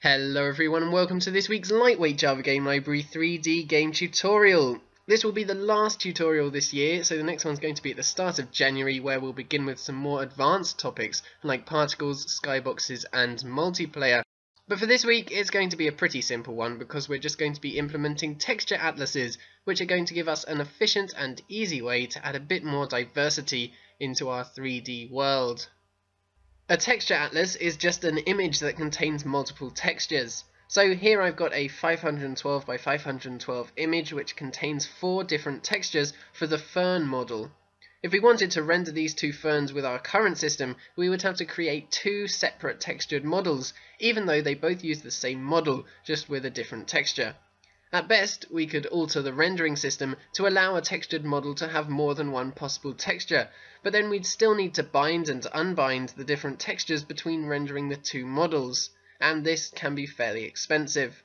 Hello everyone and welcome to this week's Lightweight Java Game Library 3D game tutorial. This will be the last tutorial this year, so the next one's going to be at the start of January where we'll begin with some more advanced topics like particles, skyboxes and multiplayer. But for this week it's going to be a pretty simple one because we're just going to be implementing texture atlases which are going to give us an efficient and easy way to add a bit more diversity into our 3D world. A texture atlas is just an image that contains multiple textures. So here I've got a 512 by 512 image which contains four different textures for the fern model. If we wanted to render these two ferns with our current system, we would have to create two separate textured models, even though they both use the same model, just with a different texture. At best, we could alter the rendering system to allow a textured model to have more than one possible texture, but then we'd still need to bind and unbind the different textures between rendering the two models, and this can be fairly expensive.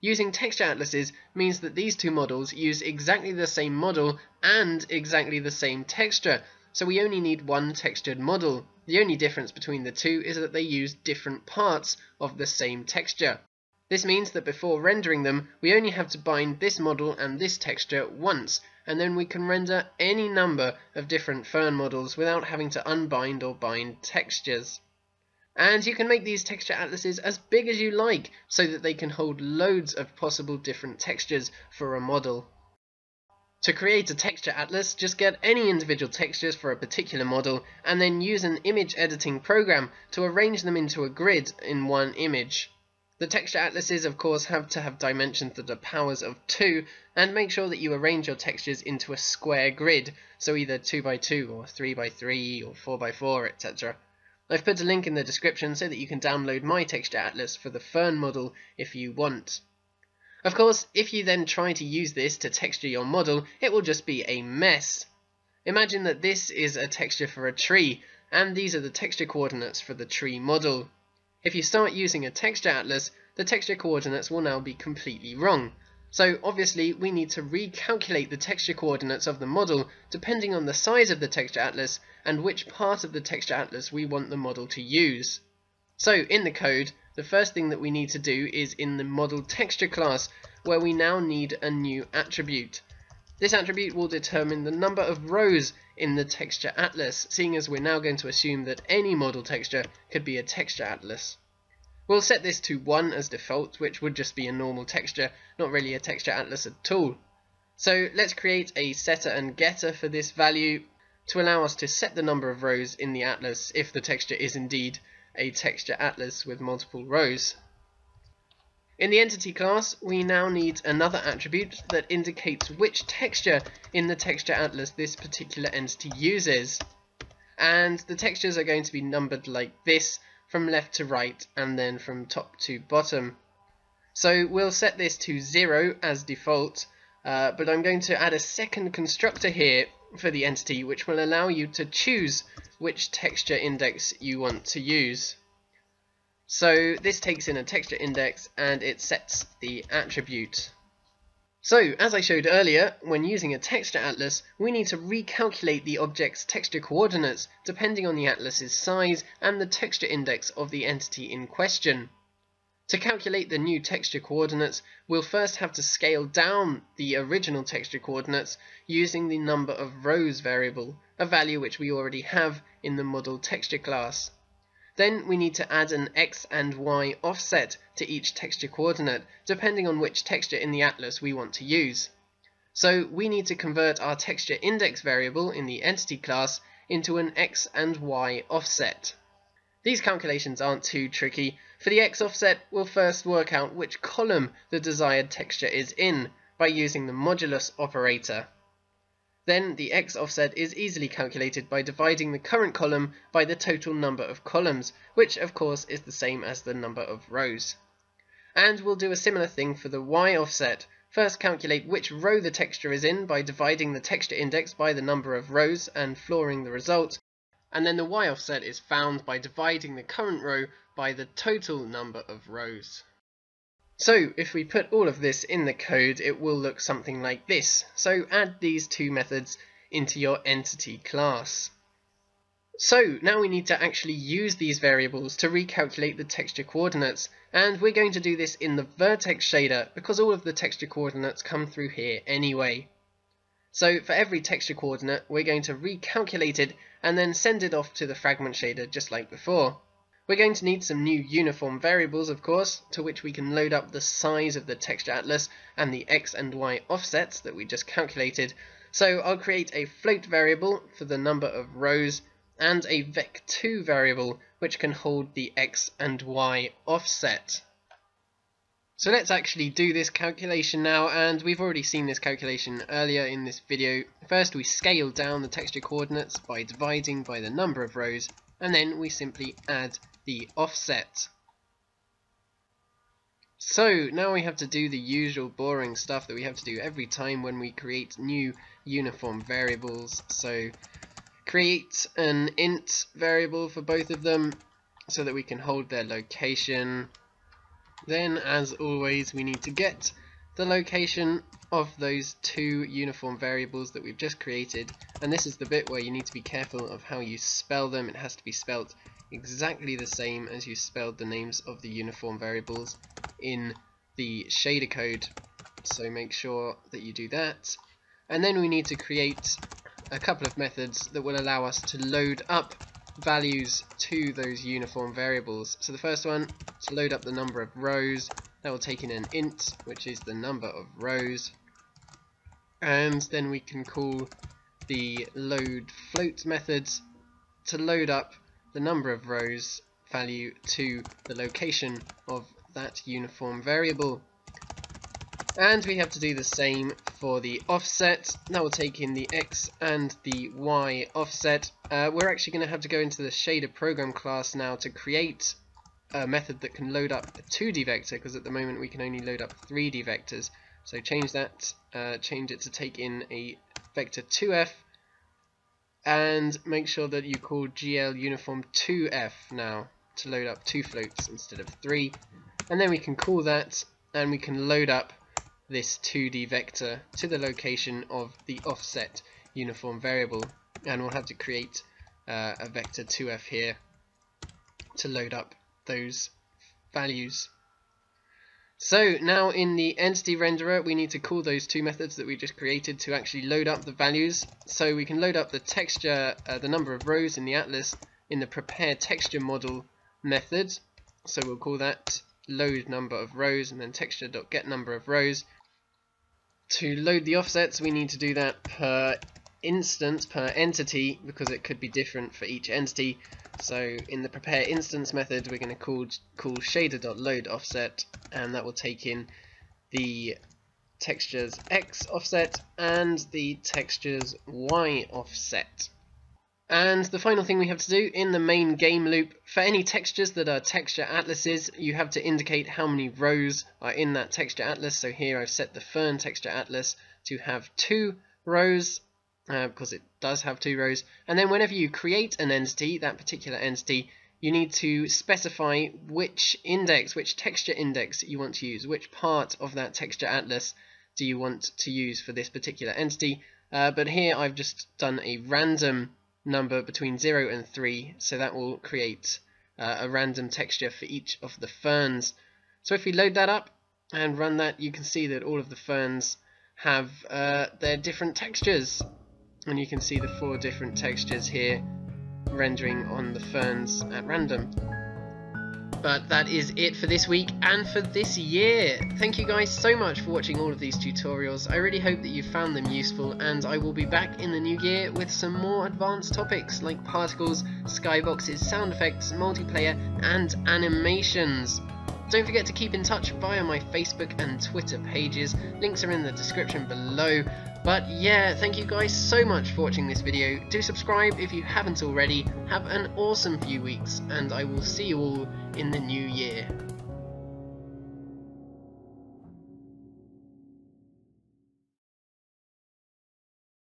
Using texture atlases means that these two models use exactly the same model and exactly the same texture, so we only need one textured model. The only difference between the two is that they use different parts of the same texture. This means that before rendering them, we only have to bind this model and this texture once, and then we can render any number of different fern models without having to unbind or bind textures. And you can make these texture atlases as big as you like, so that they can hold loads of possible different textures for a model. To create a texture atlas, just get any individual textures for a particular model, and then use an image editing program to arrange them into a grid in one image. The texture atlases of course have to have dimensions that are powers of 2 and make sure that you arrange your textures into a square grid, so either 2x2 or 3x3 or 4x4 etc. I've put a link in the description so that you can download my texture atlas for the fern model if you want. Of course, if you then try to use this to texture your model, it will just be a mess. Imagine that this is a texture for a tree, and these are the texture coordinates for the tree model. If you start using a texture atlas, the texture coordinates will now be completely wrong. So obviously we need to recalculate the texture coordinates of the model depending on the size of the texture atlas and which part of the texture atlas we want the model to use. So in the code, the first thing that we need to do is in the model texture class where we now need a new attribute. This attribute will determine the number of rows in the texture atlas, seeing as we're now going to assume that any model texture could be a texture atlas. We'll set this to 1 as default, which would just be a normal texture, not really a texture atlas at all. So let's create a setter and getter for this value to allow us to set the number of rows in the atlas if the texture is indeed a texture atlas with multiple rows. In the entity class, we now need another attribute that indicates which texture in the texture atlas this particular entity uses. And the textures are going to be numbered like this, from left to right, and then from top to bottom. So we'll set this to 0 as default, uh, but I'm going to add a second constructor here for the entity, which will allow you to choose which texture index you want to use. So this takes in a texture index and it sets the attribute. So, as I showed earlier, when using a texture atlas, we need to recalculate the object's texture coordinates depending on the atlas's size and the texture index of the entity in question. To calculate the new texture coordinates, we'll first have to scale down the original texture coordinates using the number of rows variable, a value which we already have in the model texture class. Then we need to add an x and y offset to each texture coordinate, depending on which texture in the atlas we want to use. So we need to convert our texture index variable in the entity class into an x and y offset. These calculations aren't too tricky. For the x offset, we'll first work out which column the desired texture is in by using the modulus operator. Then the x offset is easily calculated by dividing the current column by the total number of columns, which of course is the same as the number of rows. And we'll do a similar thing for the y offset. First calculate which row the texture is in by dividing the texture index by the number of rows and flooring the result. And then the y offset is found by dividing the current row by the total number of rows. So if we put all of this in the code, it will look something like this. So add these two methods into your entity class. So now we need to actually use these variables to recalculate the texture coordinates. And we're going to do this in the vertex shader because all of the texture coordinates come through here anyway. So for every texture coordinate, we're going to recalculate it and then send it off to the fragment shader just like before. We're going to need some new uniform variables, of course, to which we can load up the size of the texture atlas and the x and y offsets that we just calculated. So I'll create a float variable for the number of rows and a vec2 variable which can hold the x and y offset. So let's actually do this calculation now and we've already seen this calculation earlier in this video. First we scale down the texture coordinates by dividing by the number of rows and then we simply add the offset. So now we have to do the usual boring stuff that we have to do every time when we create new uniform variables. So create an int variable for both of them so that we can hold their location. Then, as always, we need to get the location of those two uniform variables that we've just created. And this is the bit where you need to be careful of how you spell them. It has to be spelt exactly the same as you spelled the names of the uniform variables in the shader code. So make sure that you do that. And then we need to create a couple of methods that will allow us to load up values to those uniform variables. So the first one, to load up the number of rows, that will take in an int, which is the number of rows. And then we can call the load float methods to load up the number of rows value to the location of that uniform variable. And we have to do the same for the offset. That will take in the X and the Y offset. Uh, we're actually going to have to go into the shader program class now to create a method that can load up a 2D vector because at the moment we can only load up 3D vectors. So change that, uh, change it to take in a vector 2f and make sure that you call GL uniform 2f now to load up two floats instead of three and then we can call that and we can load up this 2D vector to the location of the offset uniform variable and we'll have to create uh, a vector 2f here to load up those values. So now in the entity renderer we need to call those two methods that we just created to actually load up the values. So we can load up the texture, uh, the number of rows in the atlas in the prepare texture model method. So we'll call that load number of rows and then texture.get number of rows to load the offsets, we need to do that per instance, per entity, because it could be different for each entity. So in the prepare instance method, we're going to call, call shader.load offset, and that will take in the textures X offset and the textures Y offset. And the final thing we have to do in the main game loop, for any textures that are texture atlases, you have to indicate how many rows are in that texture atlas. So here I've set the fern texture atlas to have two rows, uh, because it does have two rows. And then whenever you create an entity, that particular entity, you need to specify which index, which texture index you want to use, which part of that texture atlas do you want to use for this particular entity. Uh, but here I've just done a random number between 0 and 3 so that will create uh, a random texture for each of the ferns. So if we load that up and run that you can see that all of the ferns have uh, their different textures and you can see the four different textures here rendering on the ferns at random. But that is it for this week and for this year. Thank you guys so much for watching all of these tutorials. I really hope that you found them useful and I will be back in the new year with some more advanced topics like particles, skyboxes, sound effects, multiplayer and animations. Don't forget to keep in touch via my Facebook and Twitter pages. Links are in the description below. But yeah, thank you guys so much for watching this video. Do subscribe if you haven't already. Have an awesome few weeks, and I will see you all in the new year.